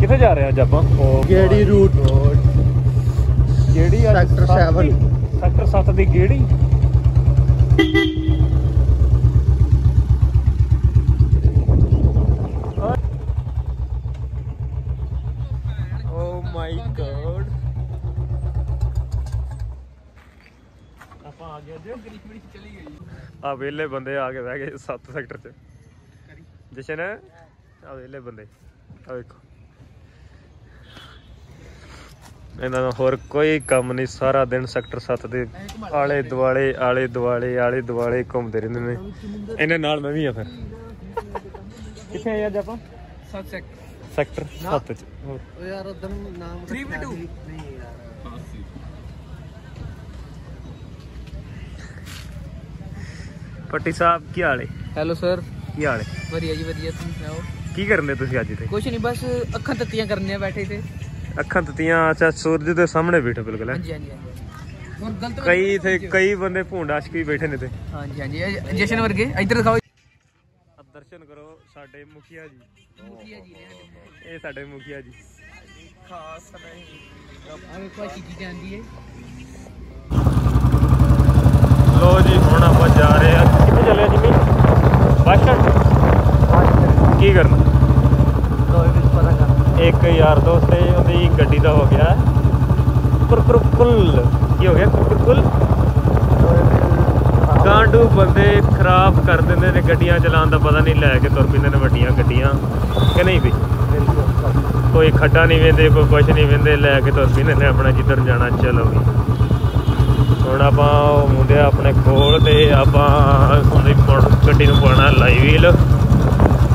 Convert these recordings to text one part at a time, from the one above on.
ਕਿੱਥੇ ਜਾ ਰਹੇ ਅੱਜ ਆਪਾਂ? ਗੇੜੀ ਰੂਟ ਕਿਹੜੀ Sector seven। ਸੈਕਟਰ 7 ਦੀ ਕਿਹੜੀ ਓ ਮਾਈ ਗॉड ਆ ਆ ਵੇਲੇ ਬੰਦੇ ਆ ਕੇ ਬਹਿ ਗਏ 7 ਸੈਕਟਰ 'ਚ। ਜਸ਼ਨ ਆ ਵੇਲੇ ਬੰਦੇ। ਆ ਵੇਖੋ। ਇਹਨਾਂ ਦਾ ਹੋਰ ਕੋਈ ਕੰਮ ਨਹੀਂ ਸਾਰਾ ਦਿਨ ਸੈਕਟਰ 7 ਦੇ ਆਲੇ ਦੁਆਲੇ ਆਲੇ ਦੁਆਲੇ ਆਲੇ ਦੁਆਲੇ ਘੁੰਮਦੇ ਰਹਿੰਦੇ ਨੇ। ਇਹਨਾਂ ਨਾਲ ਮੈਂ ਵੀ ਆ ਫਿਰ। ਕਿੱਥੇ ਆਏ ਅੱਜ ਆਪਾਂ? ਸੱਤ ਸੈਕ ਸੈਕਟਰ 7 ਚ। ਹੋਰ ਓ ਯਾਰ ਉਦੋਂ ਨਾਮ 3v2 ਨਹੀਂ ਯਾਰ। ਪੱਟੀ ਸਾਹਿਬ ਕੀ ਹਾਲ ਏ? ਹੈਲੋ ਸਰ ਕੀ ਹਾਲ ਏ? ਵਧੀਆ ਜੀ ਵਧੀਆ ਤੁਸੀਂ ਸੁਣਾਓ? ਕੀ ਕਰਦੇ ਤੁਸੀਂ ਅੱਜ ਇੱਥੇ? ਕੁਛ ਨਹੀਂ ਬਸ ਅੱਖਾਂ ਤੱਤੀਆਂ ਕਰਨੀਆਂ ਬੈਠੇ ਤੇ ਅੱਖਾਂ ਤਤੀਆਂ ਅੱਛਾ ਸੂਰਜ ਦੇ ਸਾਹਮਣੇ ਬੈਠੇ ਬਿਲਕੁਲ। ਹਾਂਜੀ ਹਾਂਜੀ ਹਾਂਜੀ। ਹੋਰ ਗਲਤ ਕਈ ਇਥੇ ਕਈ ਬੰਦੇ ਭੂੰਡ ਆਸ਼ਕੀ ਬੈਠੇ ਨੇ ਤੇ ਹਾਂਜੀ ਹਾਂਜੀ ਜਸ਼ਨ ਵਰਗੇ ਇੱਧਰ ਦਿਖਾਓ। ਦਰਸ਼ਨ ਕਰੋ ਸਾਡੇ ਮੁਖੀਆ ਜੀ। ਮੁਖੀਆ ਜੀ ਇਹ ਸਾਡੇ ਮੁਖੀਆ ਜੀ। ਖਾਸ ਨਹੀਂ। ਆ ਵੇਖੋ ਕੀ ਕੀ ਜਾਂਦੀ ਹੈ ਲੋ ਜੀ ਹੁਣ ਆ ਕਿੱਥੇ ਚੱਲੇ ਜਿਮੀ? ਸਟੈਂਡ? ਕੀ ਕਰਨਾ? ਇੱਕ ਯਾਰ ਦੋਸਤ ਹੈ ਉਹਦੀ ਗੱਡੀ ਦਾ ਹੋ ਗਿਆ। ਕੁਰਕੁਰਕੁਲ ਕੀ ਹੋ ਗਿਆ? ਕੁਰਕੁਰਕੁਲ ਗਾਂਡੂ ਬੰਦੇ ਖਰਾਬ ਕਰ ਦਿੰਦੇ ਨੇ ਗੱਡੀਆਂ ਚਲਾਉਣ ਦਾ ਪਤਾ ਨਹੀਂ ਲੈ ਕੇ ਤੁਰ ਪੈਂਦੇ ਨੇ ਵੱਡੀਆਂ ਗੱਡੀਆਂ। ਕਿ ਨਹੀਂ ਵੀ? ਕੋਈ ਖੱਡਾ ਨਹੀਂ ਵੇਂਦੇ ਕੋਈ ਕੁਛ ਨਹੀਂ ਵੇਂਦੇ ਲੈ ਕੇ ਤੁਰ ਪੈਂਦੇ ਨੇ ਆਪਣਾ ਜਿੱਧਰ ਜਾਣਾ ਚਲੋ ਵੀ। ਹੁਣ ਆਪਾਂ ਉਹ ਮੁੰਡੇ ਆਪਣੇ ਕੋਲ ਤੇ ਆਪਾਂ ਪੁਣ- ਗੱਡੀ ਨੂੰ ਪਾਉਣਾ ਲਾਈ ਵੀਲ।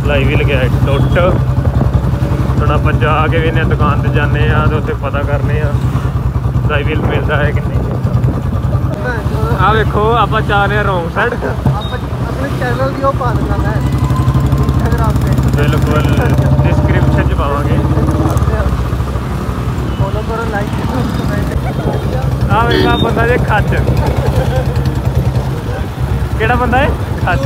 ਲਾਈ ਵੀਲ ਗਿਆ ਹੈ ਟੁੱਟ। ਹੁਣ ਆਪਾਂ ਜਾ ਕੇ ਵੀ ਨੇ ਦੁਕਾਨ ਤੇ ਜਾਂਦੇ ਆ ਤੇ ਉੱਥੇ ਪਤਾ ਕਰਨੇ ਆ ਲਾਈ ਵੀਲ ਮਿਲਦਾ ਹੈ ਕਿ ਨਹੀਂ। ਆ ਵੇਖੋ ਆਪਾਂ ਜਾ ਰਹੇ ਆ ਰੋਂਗ ਸਾਈਡ। ਆਪਣੇ ਚੈਨਲ ਦੀ ਉਹ ਪਾ ਦੇਣਾ ਮੈਂ ਇੰਸਟਾਗ੍ਰਾਮ ਤੇ। ਬਿਲਕੁਲ ਡਿਸਕ੍ਰਿਪਸ਼ਨ ਚ ਪਾਵਾਂਗੇ। ਫੋਲੋ ਕਰੋ ਲਾਈਕ ਕਰੋ। ਆ ਵੇਖਾ ਬੰਦਾ ਜੇ ਖੱਚ। ਕਿਹੜਾ ਬੰਦਾ ਹੈ ਖੱਚ।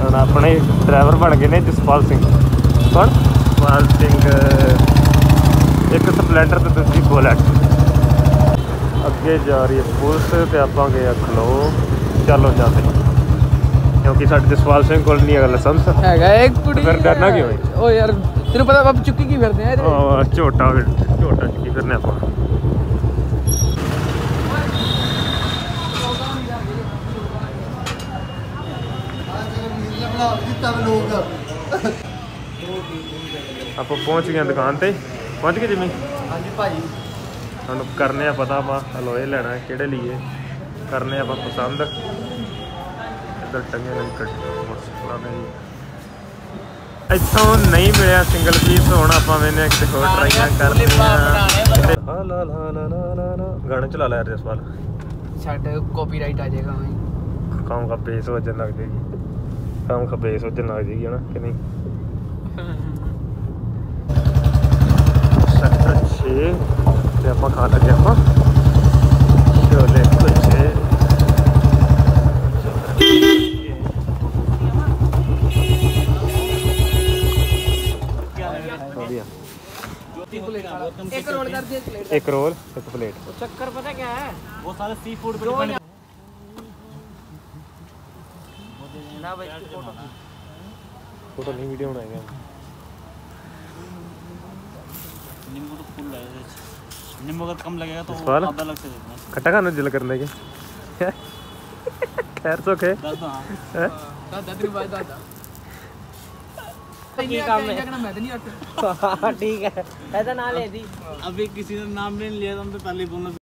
ਹੁਣ ਆਪਣੇ ਡਰਾਈਵਰ ਬਣ ਗਏ ਨੇ ਜਸਪਾਲ ਸਿੰਘ। ਕੌਣ? ਜਸਪਾਲ ਸਿੰਘ। ਇੱਕ ਸਪਲੈਂਡਰ ਤੇ ਦੂਜੀ ਬੁਲਟ। ਅੱਗੇ ਜਾ ਰਹੀ ਹੈ ਪੁਲਿਸ ਤੇ ਆਪਾਂ ਗਏ ਆ ਖਲੋ। ਚਲੋ ਜਾਂਦੇ। ਕਿਉਂਕਿ ਸਾਡੇ ਜਸਪਾਲ ਸਿੰਘ ਕੋਲ ਨਹੀਂ ਹੈਗਾ ਲਾਇਸੈਂਸ। ਹੈਗਾ ਇੱਕ ਕੁੜੀ ਫਿਰ ਡਰਨਾ ਕਿਉਂ ਹੈ? ਓ ਯਾਰ ਤੈਨੂੰ ਪਤਾ ਬਾਪ ਚੁੱਕੀ ਕੀ ਫਿਰਦੇ ਆ ਇਹਦੇ ਉਹ ਝੋਟਾ ਝੋਟਾ ਕੀ ਕਰਨੇ ਆਪਾਂ। ਆਪਾਂ ਪਹੁੰਚ ਗਏ ਹਾਂ ਦੁਕਾਨ ਤੇ। ਪਹੁੰਚ ਗਏ ਜਿਵੇਂ? ਹਾਂਜੀ ਭਾਜੀ ਸਾਨੂੰ ਕਰਨੇ ਆ ਪਤਾ ਆਪਾਂ ਹਲੋਏ ਲੈਣਾ ਹੈ, ਕਿਹੜੇ ਲਈਏ। ਕਰਨੇ ਆਪਾਂ ਪਸੰਦ। ਇੱਧਰ ਟੰਗੇ ਨੇ ਕੱਟ ਮੋਟਰਸਾਈਕਲਾਂ ਜੀ। ਇੱਥੋਂ ਨਹੀਂ ਮਿਲਿਆ ਸਿੰਗਲ ਪੀਸ ਹੁਣ ਆਪਾਂ ਮੈਨੇ ਕਿਤੇ ਹੋਰ ਟਰਾਈਆਂ ਕਰਨੀਆਂ ਕਿਤੇ- ਲਾ ਲਾ ਲਾ ਲਾ ਲਾ। ਗਾਣੇ ਚਲਾ ਲੈ ਯਾਰ ਜਸਪਾਲ। ਛੱਡ ਕਾਪੀਰਾਈਟ ਆ ਜਾਏਗਾ ਭਾਈ ਕੰਮ ਕਾ ਬੇਸ ਵੱਜਣ ਲੱਗ ਜਾਏਗੀ। ਕੰਮ ਕਾ ਬੇਸ ਵੱਜਣ ਲੱਗ ਜਾਏਗੀ ਹਨਾ ਕਿ ਨਹੀਂ? ਸੈਕਟਰ 6 ਤੇ ਆਪਾਂ ਖਾਣ एक रोल एक प्लेट चक्कर पता क्या है? वो सारे सी फ़ूड पे डिपेंड ना भाई फ़ोटो फ़ोटो नहीं वीडियो बनाएँगे हम। नींबू तो फुल है नींबू अगर कम लगेगा तो खट्टा खाना जिल करने के। खैर सो के दादा। दादा दादा। ये काम है ठीक है ऐसा ना ले दी अभी किसी ने नाम नहीं लिया तो हम तो पहले बोलना